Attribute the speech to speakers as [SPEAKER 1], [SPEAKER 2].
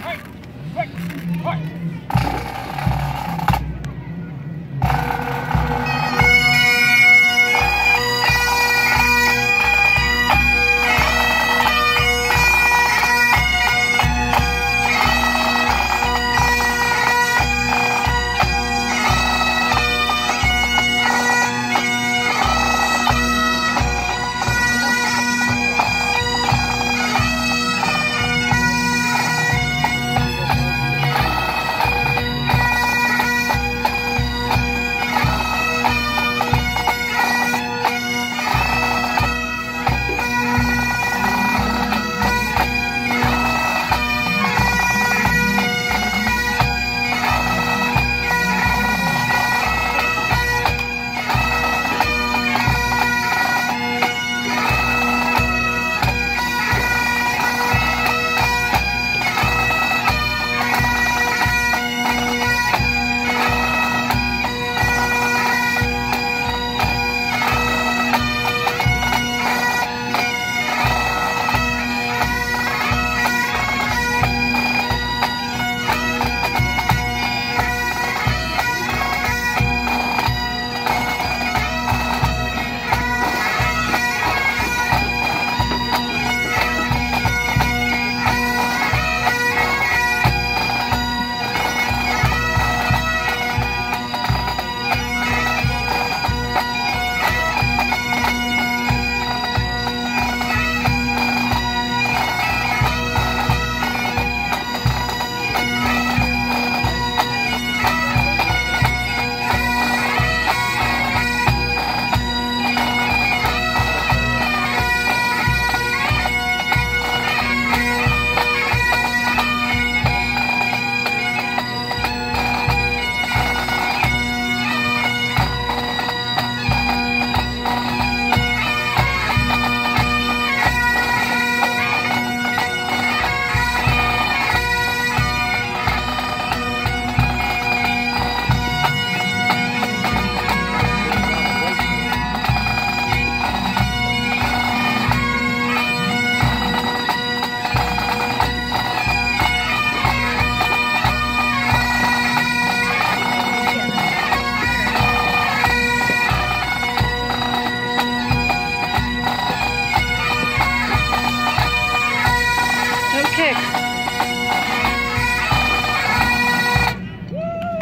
[SPEAKER 1] はい。はい。はい。sick.